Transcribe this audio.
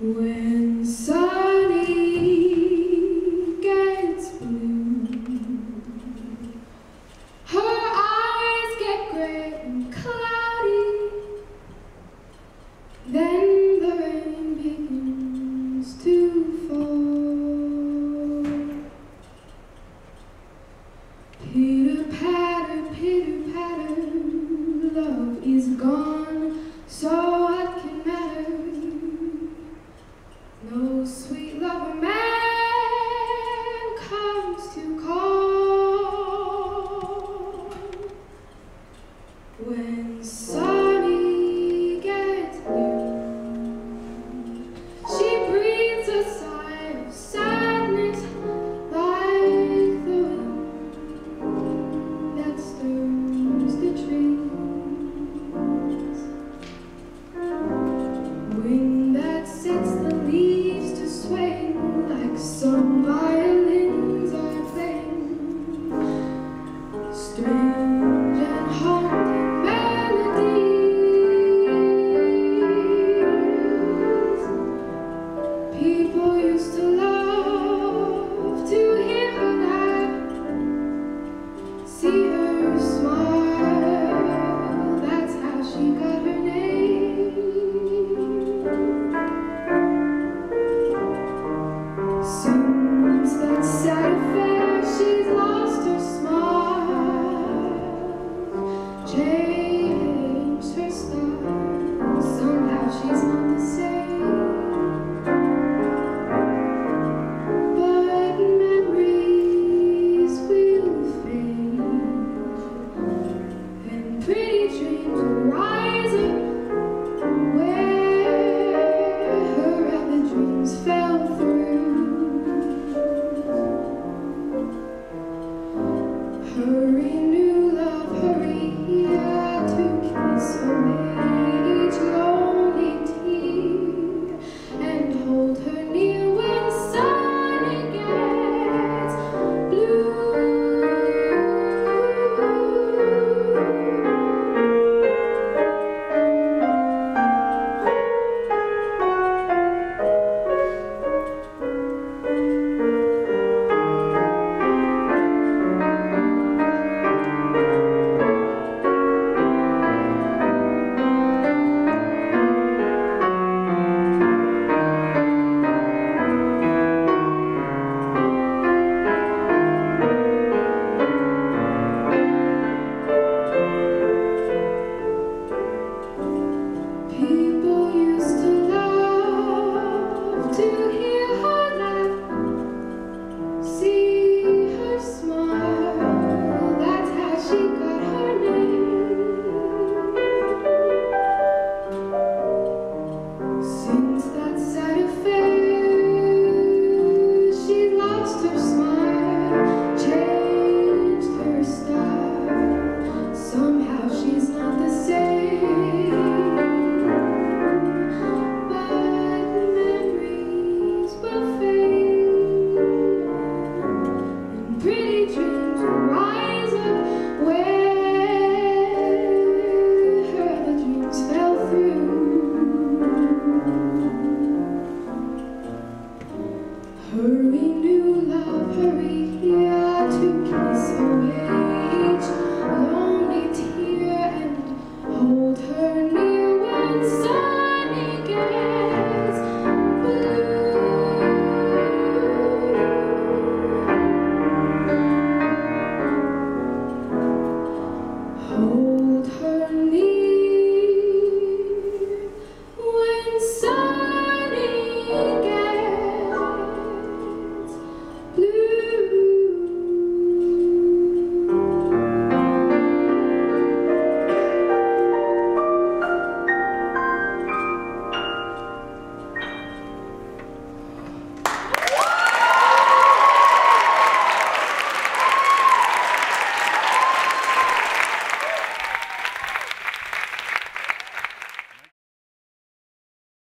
When sunny gets blue, her eyes get gray and cloudy. Then the rain begins to fall. Pitter patter, pitter patter, love is gone. So when sun. Stay.